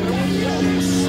Música